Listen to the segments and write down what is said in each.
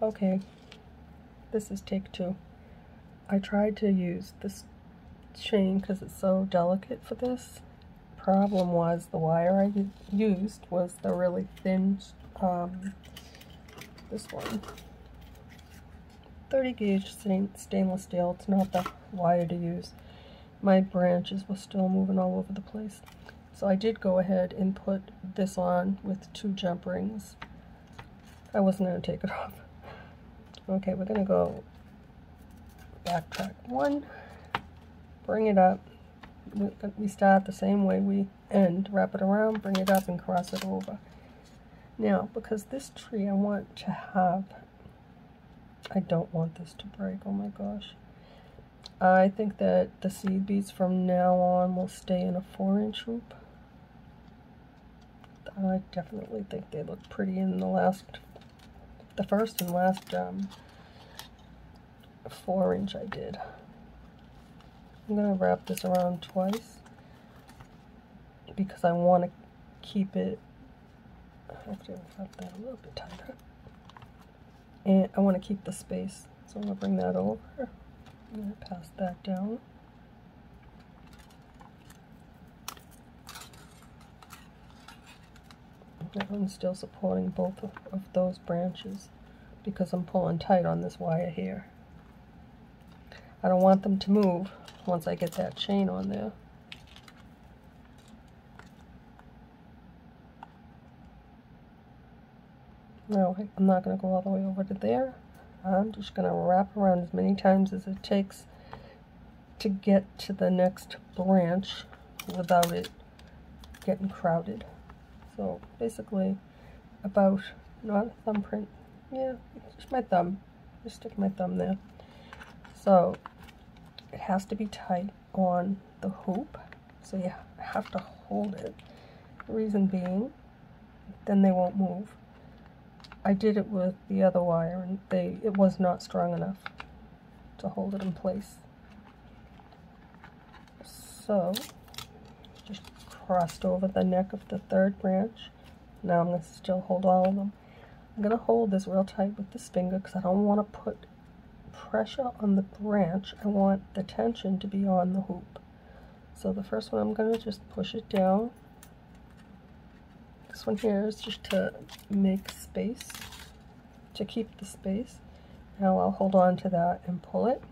Okay, this is take two. I tried to use this chain because it's so delicate for this. Problem was the wire I used was the really thin, um, this one. 30 gauge stainless steel. It's not the wire to use. My branches were still moving all over the place. So I did go ahead and put this on with two jump rings. I wasn't going to take it off. Okay, we're going to go backtrack one, bring it up. We start the same way we end, wrap it around, bring it up, and cross it over. Now, because this tree I want to have, I don't want this to break, oh my gosh. I think that the seed beads from now on will stay in a 4 inch hoop. I definitely think they look pretty in the last the first and last um, four inch I did. I'm going to wrap this around twice because I want to keep it, I have to wrap that a little bit tighter. And I want to keep the space, so I'm going to bring that over. I'm going to pass that down. That one's still supporting both of, of those branches because I'm pulling tight on this wire here. I don't want them to move once I get that chain on there. No, I'm not going to go all the way over to there. I'm just going to wrap around as many times as it takes to get to the next branch without it getting crowded. So basically about, not a thumbprint, yeah, just my thumb. Just stick my thumb there. So it has to be tight on the hoop. So you have to hold it. The reason being, then they won't move. I did it with the other wire and they it was not strong enough to hold it in place. So just crossed over the neck of the third branch. Now I'm going to still hold all of them. I'm going to hold this real tight with this finger because I don't want to put pressure on the branch. I want the tension to be on the hoop. So the first one I'm going to just push it down. This one here is just to make space, to keep the space. Now I'll hold on to that and pull it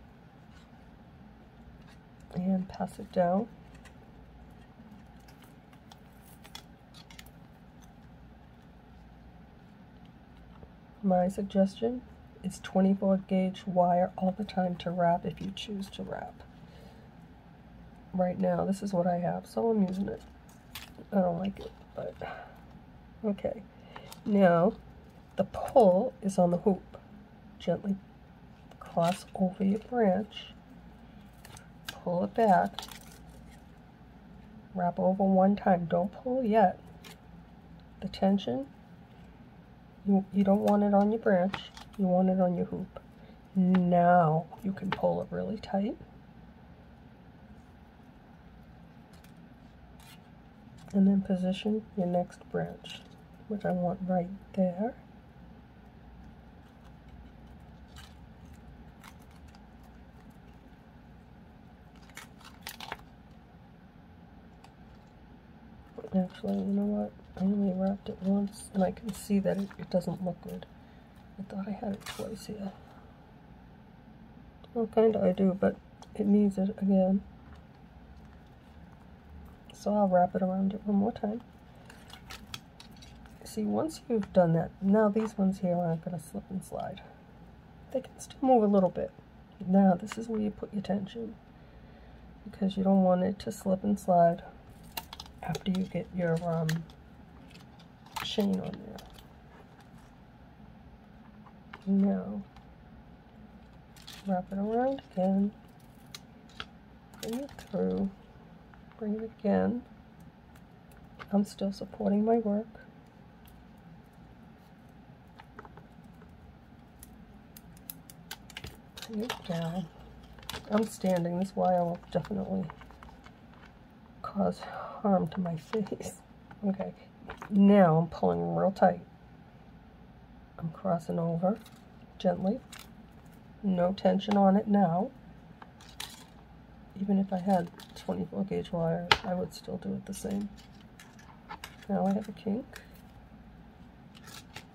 and pass it down. My suggestion is 24 gauge wire all the time to wrap if you choose to wrap. Right now, this is what I have, so I'm using it. I don't like it, but okay. Now, the pull is on the hoop. Gently cross over your branch, pull it back, wrap over one time. Don't pull yet. The tension you, don't want it on your branch. You want it on your hoop. Now you can pull it really tight. And then position your next branch, which I want right there. Actually, you know what? I only wrapped it once, and I can see that it, it doesn't look good. I thought I had it twice here. Well, kind of I do, but it needs it again. So I'll wrap it around it one more time. See, once you've done that, now these ones here aren't going to slip and slide. They can still move a little bit. Now, this is where you put your tension because you don't want it to slip and slide after you get your um, chain on there. Now, wrap it around again, bring it through, bring it again. I'm still supporting my work. Bring it down. I'm standing, this wire will definitely cause harm to my face. Okay, now I'm pulling real tight. I'm crossing over, gently. No tension on it now. Even if I had 24 gauge wire, I would still do it the same. Now I have a kink.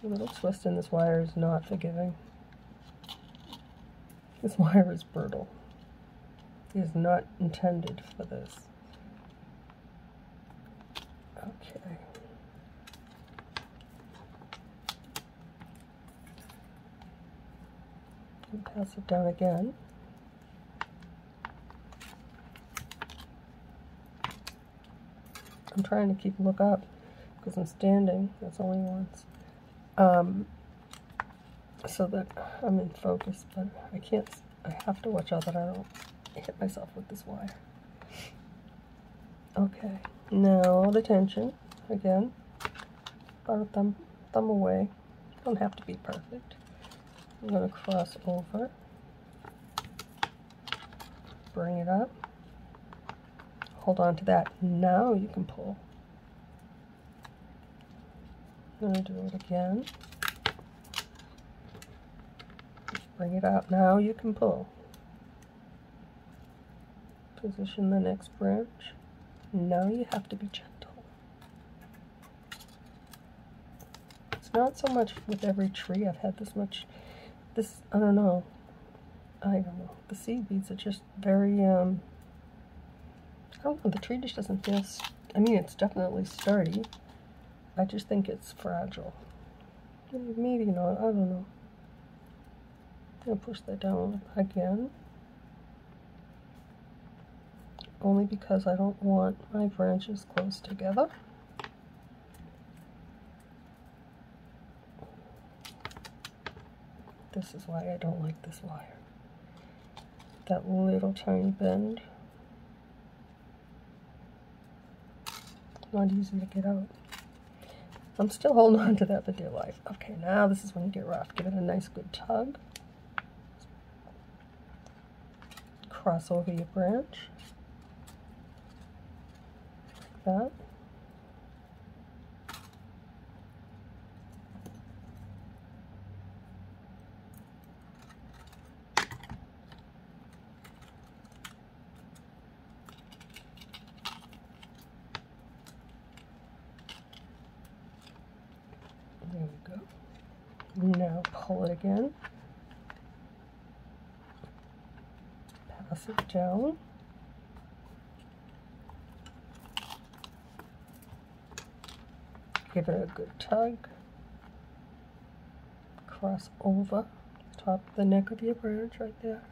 A little twist in this wire is not forgiving. This wire is brittle. It is not intended for this. Okay. And pass it down again. I'm trying to keep a look up because I'm standing. That's only once. Um, so that I'm in focus, but I can't, I have to watch out that I don't hit myself with this wire. Okay, now all the tension, again, thumb, thumb away. Don't have to be perfect. I'm going to cross over, bring it up, hold on to that. Now you can pull. I'm going to do it again. Bring it out. Now you can pull. Position the next branch. Now you have to be gentle. It's not so much with every tree I've had this much, this, I don't know, I don't know. The seed beads are just very, um, I don't know, the tree just doesn't feel, I mean, it's definitely sturdy. I just think it's fragile. Maybe not, I don't know. I'm going to push that down again. Only because I don't want my branches close together. This is why I don't like this wire. That little tiny bend. Not easy to get out. I'm still holding on to that for dear life. Okay, now this is when you get rough. Give it a nice good tug. Cross over your branch. Like that. There we go. Now pull it again. Pass it down. Give it a good tug. Cross over top of the neck of your branch right there.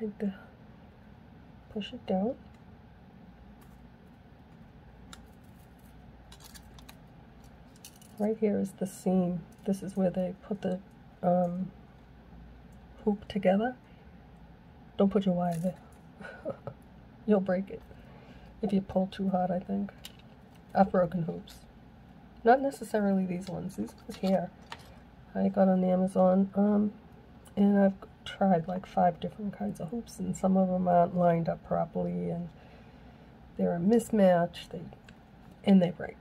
Right there. Push it down. Right here is the seam. This is where they put the um, hoop together. Don't put your wire there. You'll break it if you pull too hard, I think. I've broken hoops. Not necessarily these ones. These ones here I got on Amazon. Um, and I've tried like five different kinds of hoops and some of them aren't lined up properly and they're a mismatch. They and they break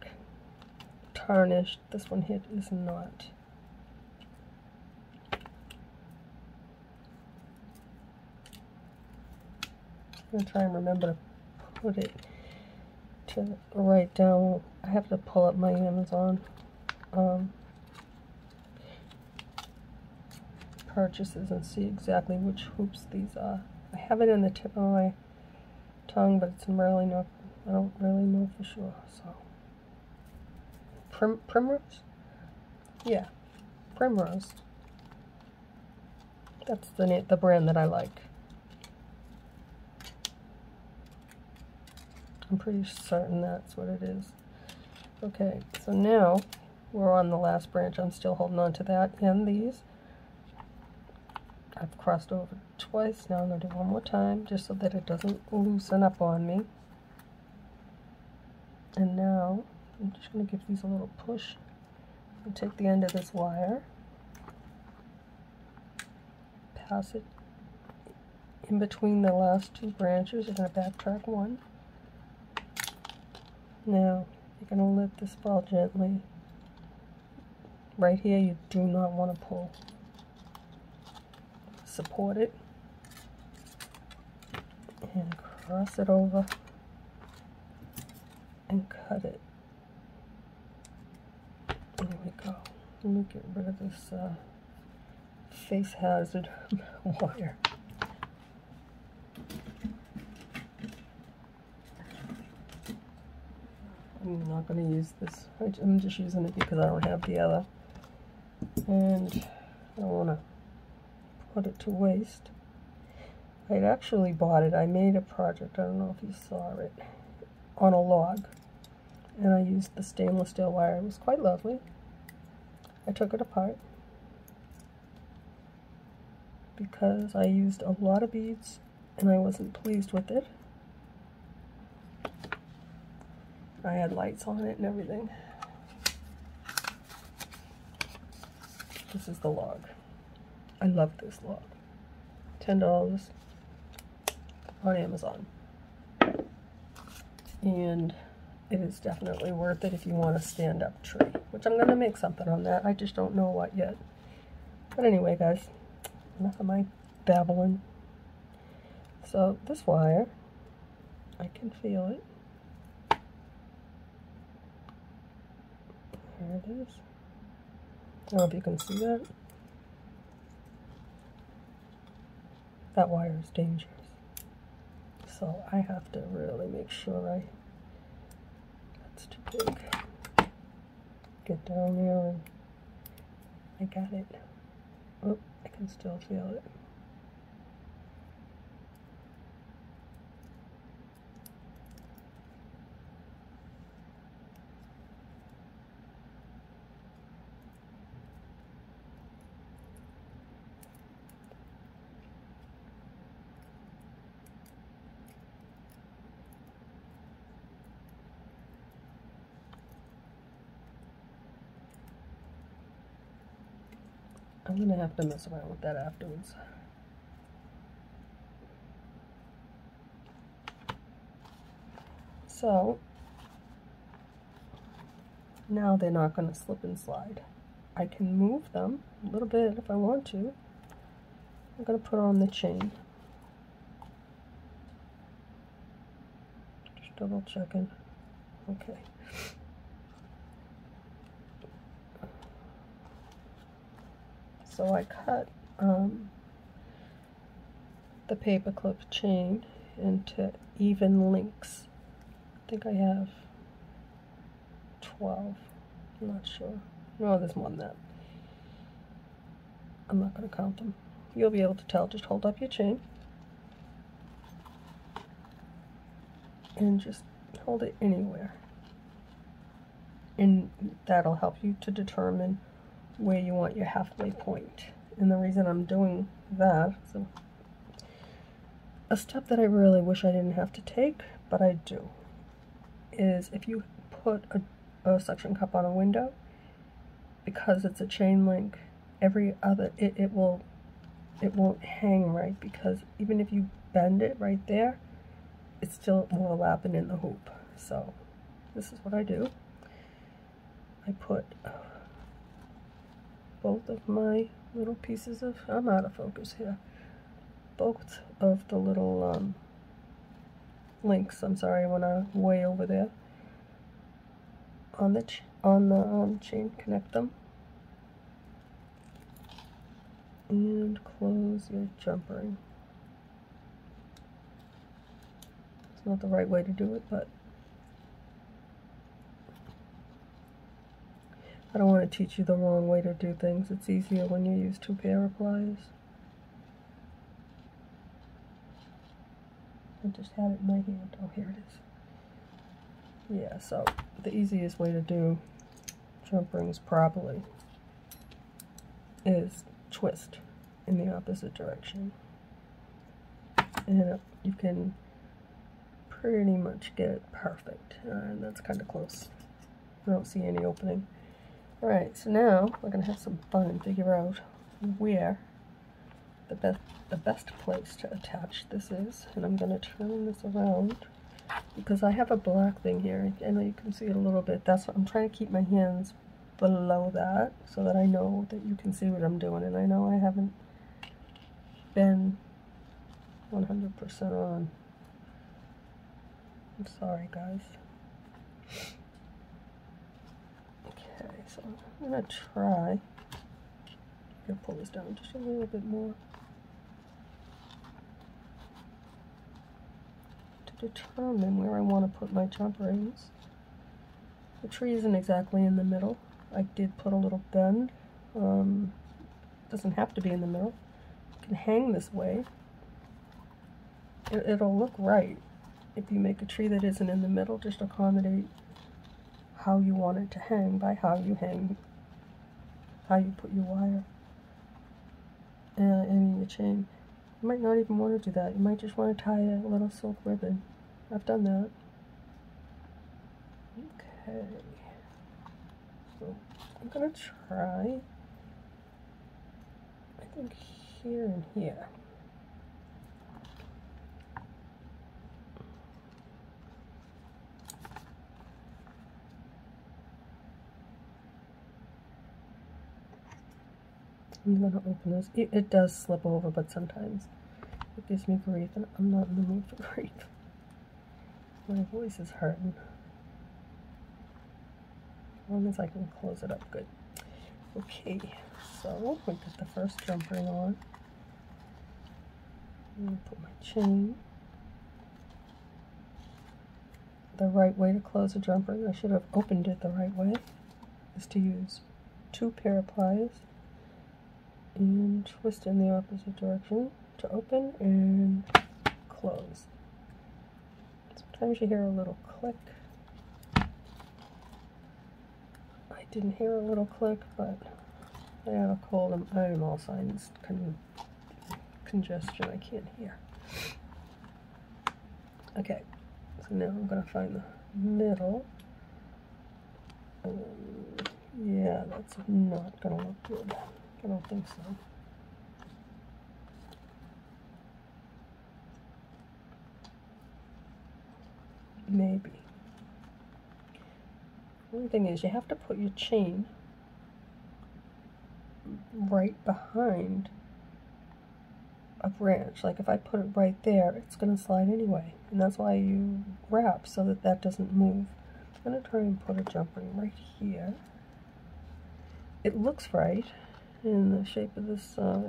tarnished. This one here is not. I'm going to try and remember to put it to write down. I have to pull up my Amazon um, purchases and see exactly which hoops these are. I have it in the tip of my tongue, but it's really not, I don't really know for sure, so. Prim Primrose? Yeah, Primrose. That's the the brand that I like. I'm pretty certain that's what it is. Okay, so now we're on the last branch. I'm still holding on to that and these. I've crossed over twice. Now I'm going to do one more time just so that it doesn't loosen up on me. And now I'm just going to give these a little push take the end of this wire, pass it in between the last two branches. You're going to backtrack one. Now, you're going to let this fall gently right here you do not want to pull. Support it and cross it over and cut it. There we go. Let me get rid of this uh, face hazard wire. I'm not going to use this. I'm just using it because I don't have the other. And I want to put it to waste. I actually bought it. I made a project, I don't know if you saw it, on a log. And I used the stainless steel wire. It was quite lovely. I took it apart because I used a lot of beads and I wasn't pleased with it. I had lights on it and everything. This is the log. I love this log. $10 on Amazon. And it is definitely worth it if you want a stand-up tree, which I'm going to make something on that. I just don't know what yet. But anyway, guys, enough of my babbling. So this wire, I can feel it. There it is. I don't know if you can see that. That wire is dangerous. So I have to really make sure I. Get down there and I got it. Oh, I can still feel it. I'm gonna have to mess around with that afterwards. So now they're not to slip and slide. I can move them a little bit if I want to. I'm to put on the chain. Just double checking. Okay. So I cut um, the paperclip chain into even links. I think I have 12. I'm not sure. No, there's more than that. I'm not going to count them. You'll be able to tell. Just hold up your chain. And just hold it anywhere. And that'll help you to determine where you want your halfway point. And the reason I'm doing that, so a step that I really wish I didn't have to take, but I do, is if you put a, a suction cup on a window, because it's a chain link, every other, it, it will, it won't hang right, because even if you bend it right there, it's still overlapping in the hoop. So this is what I do. I put both of my little pieces of, I'm out of focus here, both of the little um, links, I'm sorry, when I'm way over there, on the, on the um, chain, connect them, and close your jump ring. It's not the right way to do it, but I don't want to teach you the wrong way to do things. It's easier when you use two pair of pliers. I just had it in my hand. Oh, here it is. Yeah, so the easiest way to do jump rings properly is twist in the opposite direction. And you can pretty much get it perfect. Uh, and that's kind of close. I don't see any opening. Alright, so now we're going to have some fun and figure out where the best the best place to attach this is. And I'm going to turn this around because I have a black thing here. I know you can see it a little bit. That's what I'm trying to keep my hands below that so that I know that you can see what I'm doing. And I know I haven't been 100% on. I'm sorry, guys. So I'm going to try. To pull this down just a little bit more. To determine where I want to put my jump rings. The tree isn't exactly in the middle. I did put a little bend. Um, doesn't have to be in the middle. You can hang this way. It, it'll look right if you make a tree that isn't in the middle. Just accommodate how you want it to hang by how you hang, how you put your wire. Uh, mean your chain. You might not even want to do that. You might just want to tie a little silk ribbon. I've done that. Okay. So I'm gonna try, I think here and here. I'm gonna open this. It, it, does slip over, but sometimes it gives me grief, and I'm not in the mood for grief. My voice is hurting As long as I can close it up good. Okay, so we put the first jump ring on. I'm going to put my chain. The right way to close a jump ring, I should have opened it the right way, is to use two pair of pliers and twist in the opposite direction to open and close. Sometimes you hear a little click I didn't hear a little click, but I have a cold and I'm all signs con congestion. I can't hear. Okay, so now I'm going to find the middle. Um, yeah, that's not going to look good. I don't think so. Maybe. The only thing is you have to put your chain right behind a branch. Like if I put it right there, it's going to slide anyway. And that's why you wrap so that that doesn't move. I'm going to try and put a jump ring right here. It looks right in the shape of this uh,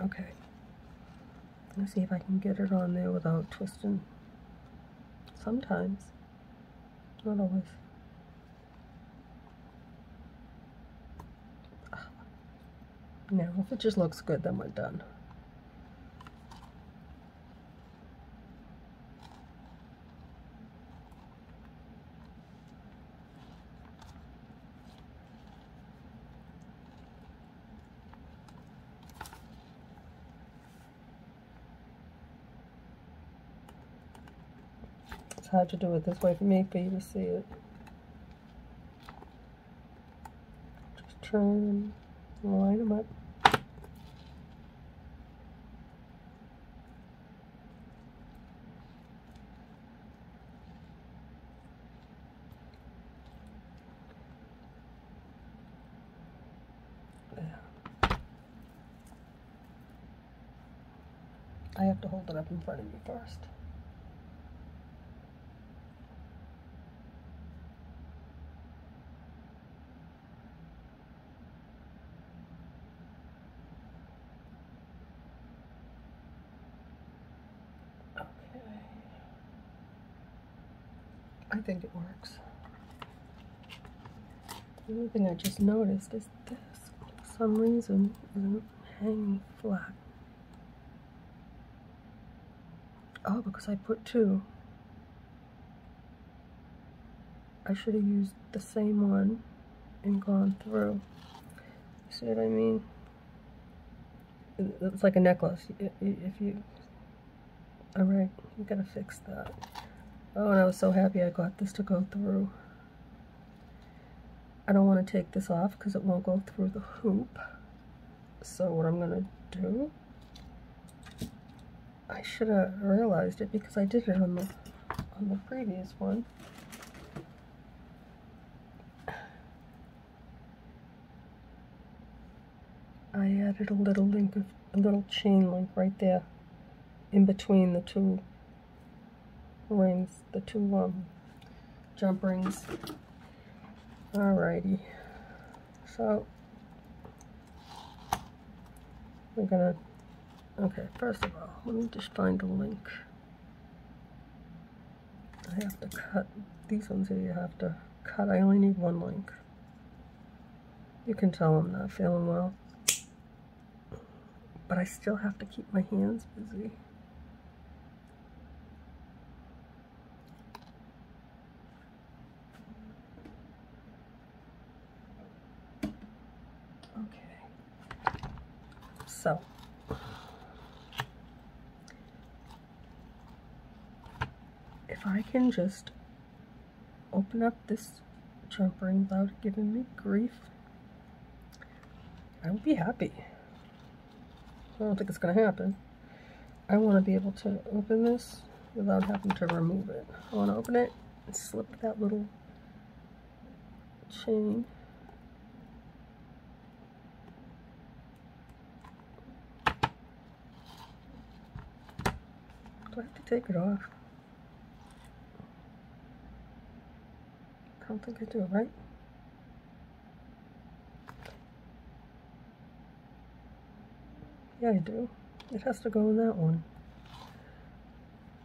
Okay. Let's see if I can get it on there without twisting. Sometimes. Always. Now, if it just looks good, then we're done. Hard to do it this way for me for you to see it. Just turn and line them up. I have to hold it up in front of you first. I think it works. The only thing I just noticed is this, for some reason, isn't hanging flat. Oh, because I put two. I should have used the same one and gone through. See what I mean? It's like a necklace. If you, alright, you gotta fix that. Oh, and I was so happy I got this to go through. I don't want to take this off because it won't go through the hoop. So what I'm going to do, I should have realized it because I did it on the, on the previous one. I added a little link of a little chain link right there in between the two rings, the two um, jump rings. Alrighty, so we're gonna, okay, first of all, let me just find a link. I have to cut, these ones here you have to cut, I only need one link. You can tell I'm not feeling well but I still have to keep my hands busy. Okay, so if I can just open up this jump ring without giving me grief, I will be happy. I don't think it's going to happen. I want to be able to open this without having to remove it. I want to open it and slip that little chain. Do I have to take it off? I don't think I do, right? Yeah, I do. It has to go in that one.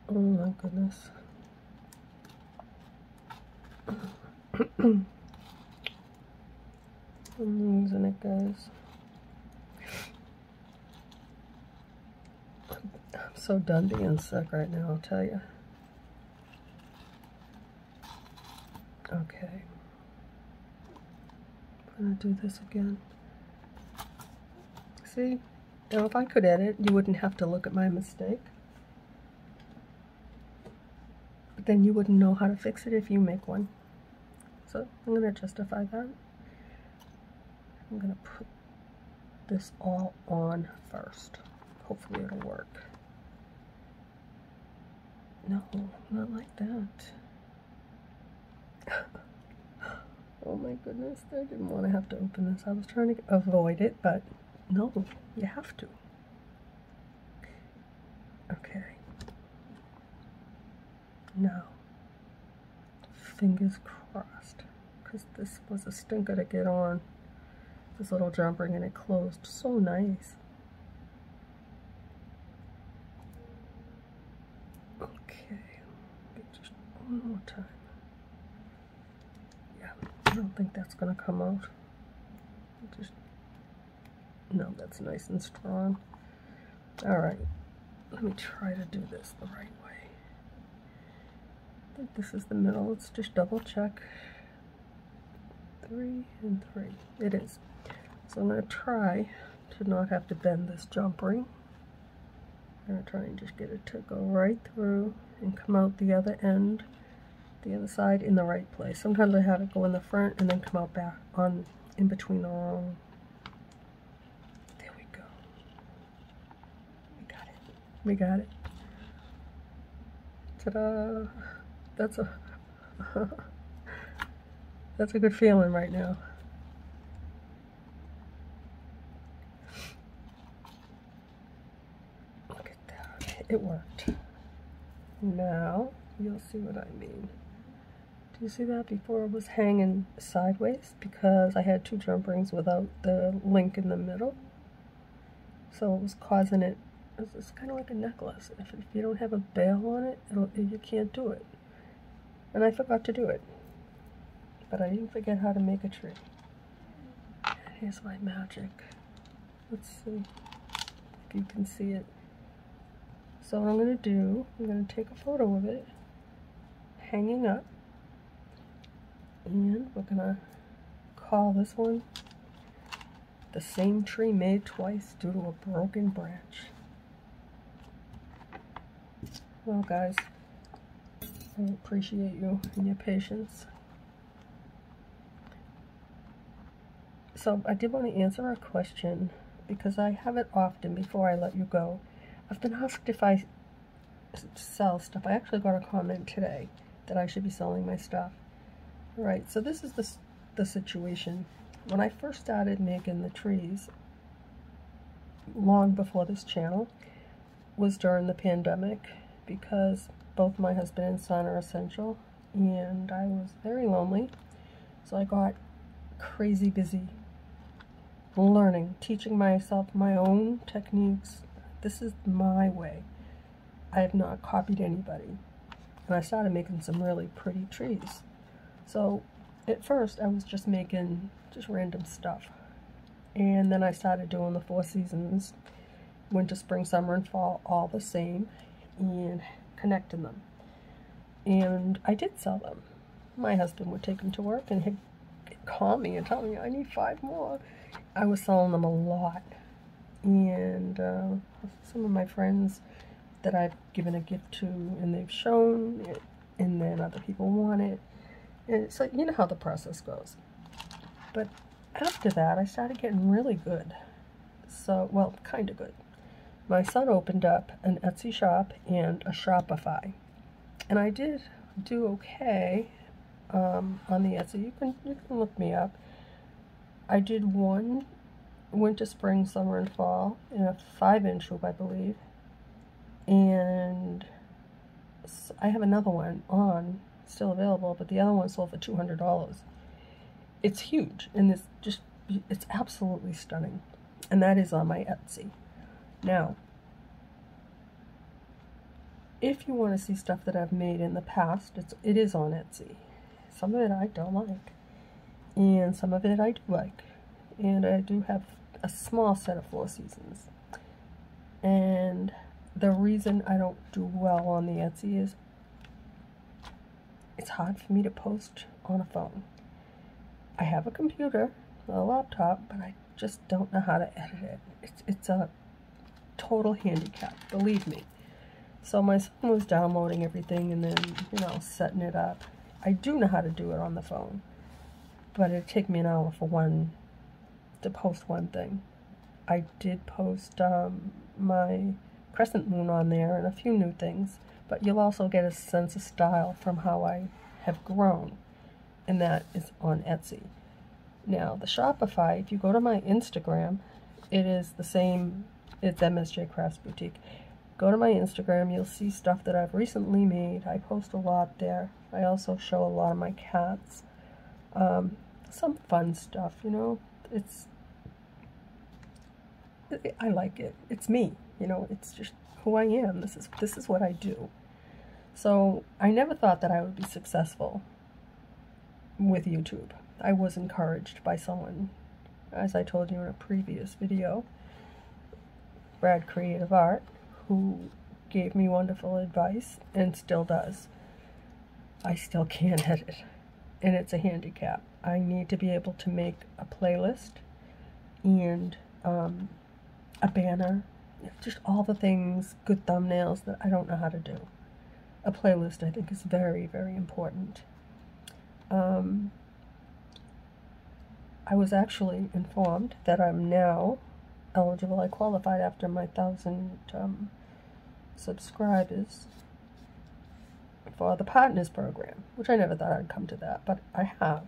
Oh my goodness. I'm losing it, guys. I'm so done being sick right now, I'll tell you. Okay. I'm gonna do this again. See? Now if I could edit, you wouldn't have to look at my mistake. But then you wouldn't know how to fix it if you make one. So I'm going to justify that. I'm going to put this all on first. Hopefully it'll work. No, not like that. oh my goodness, I didn't want to have to open this. I was trying to avoid it, but no, you have to. Okay. Now, fingers crossed, because this was a stinker to get on this little jump ring and it closed so nice. Okay, just one more time. Yeah, I don't think that's going to come out. Just no, that's nice and strong. All right, let me try to do this the right way. I think this is the middle. Let's just double check. Three and three. It is. So I'm going to try to not have to bend this jump ring. I'm going to try and just get it to go right through and come out the other end, the other side in the right place. Sometimes I have it go in the front and then come out back on in between the wrong There we go. We got it. We got it. Ta-da! That's a that's a good feeling right now. Look at that. It worked. Now you'll see what I mean. Do you see that? Before it was hanging sideways because I had two jump rings without the link in the middle. So it was causing it it's, kind of like a necklace. If, if you don't have a bail on it, you can't do it. And I forgot to do it. But I didn't forget how to make a tree. Here's my magic. Let's see if you can see it. So what I'm going to do, I'm going to take a photo of it hanging up. And we're to call this one the same tree made twice due to a broken branch. Well, guys, I appreciate you and your patience. So I did want to answer a question because I have it often before I let you go. I've been asked if I sell stuff. I actually got a comment today that I should be selling my stuff. All right, so this is the, the situation. When I first started making the trees, long before this channel, was during the pandemic because both my husband and son are essential and I was very lonely. So I got crazy busy learning, teaching myself my own techniques. This is my way. I have not copied anybody. And I started making some really pretty trees. So at first I was just making just random stuff. And then I started doing the four seasons, winter, spring, summer, and fall, all the same, and connecting them. And I did sell them. My husband would take them to work and he'd call me and tell me I need five more. I was selling them a lot. And uh, some of my friends that I've given a gift to and they've shown it, and then other people want it. It's you know how the process goes. But after that, I started getting really good. So, well, kind of good. My son opened up an Etsy shop and a Shopify. And I did do okay um, on the Etsy. You can, you can look me up. I did one winter, spring, summer, and fall in a 5-inch hoop, I believe. And I have another one on, still available, but the other one sold for $200. It's huge, and it's just, it's absolutely stunning. And that is on my Etsy. Now, if you want to see stuff that I've made in the past, it's, it is on Etsy. Some of it I don't like, and some of it I do like. And I do have a small set of Four Seasons. And the reason I don't do well on the Etsy is it's hard for me to post on a phone. I have a computer, a laptop, but I just don't know how to edit it. It's, it's a total handicap, believe me. So my son was downloading everything and then, you know, setting it up. I do know how to do it on the phone, but it'd take me an hour for one, to post one thing. I did post um, my crescent moon on there and a few new things, but you'll also get a sense of style from how I have grown, and that is on Etsy. Now, the Shopify, if you go to my Instagram, it is the same, it's MSJ Crafts Boutique. Go to my Instagram, you'll see stuff that I've recently made. I post a lot there. I also show a lot of my cats. Um, some fun stuff, you know. It's I like it. It's me. You know, it's just who I am. This is this is what I do. So I never thought that I would be successful with YouTube. I was encouraged by someone, as I told you in a previous video, Brad Creative Art, who gave me wonderful advice and still does. I still can't edit, and it's a handicap. I need to be able to make a playlist and um, a banner just all the things, good thumbnails that I don't know how to do. A playlist, I think, is very, very important. Um, I was actually informed that I'm now eligible. I qualified after my thousand um, subscribers for the Partners Program, which I never thought I'd come to that, but I have.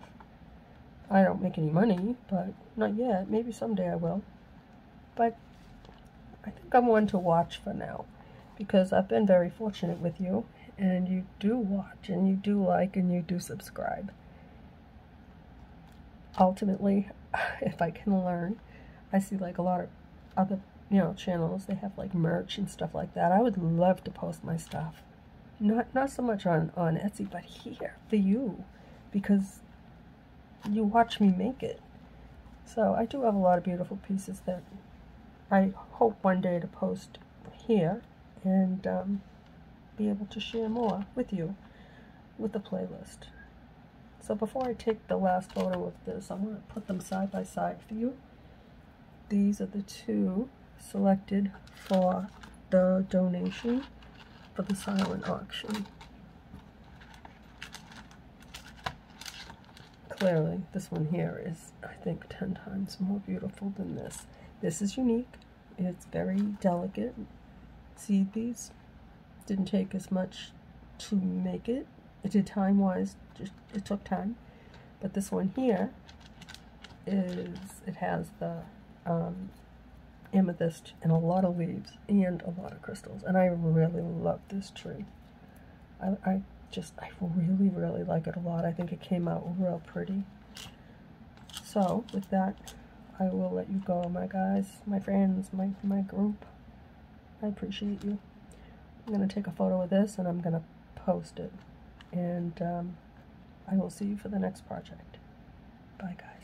I don't make any money, but not yet. Maybe someday I will. But I think I'm one to watch for now because I've been very fortunate with you and you do watch and you do like and you do subscribe. Ultimately, if I can learn, I see like a lot of other, you know, channels, they have like merch and stuff like that. I would love to post my stuff. Not not so much on, on Etsy, but here for you because you watch me make it. So I do have a lot of beautiful pieces that I hope one day to post here and um, be able to share more with you with the playlist. So before I take the last photo of this, I'm going to put them side by side for you. These are the two selected for the donation for the silent auction. Clearly, this one here is, I think, 10 times more beautiful than this. This is unique. It's very delicate. See these didn't take as much to make it. It did time-wise, just it took time. But this one here is, it has the um, amethyst and a lot of leaves and a lot of crystals. And I really love this tree. I, I just, I really, really like it a lot. I think it came out real pretty. So, with that, I will let you go, my guys, my friends, my, my group. I appreciate you. I'm going to take a photo of this and I'm going to post it. And um, I will see you for the next project. Bye, guys.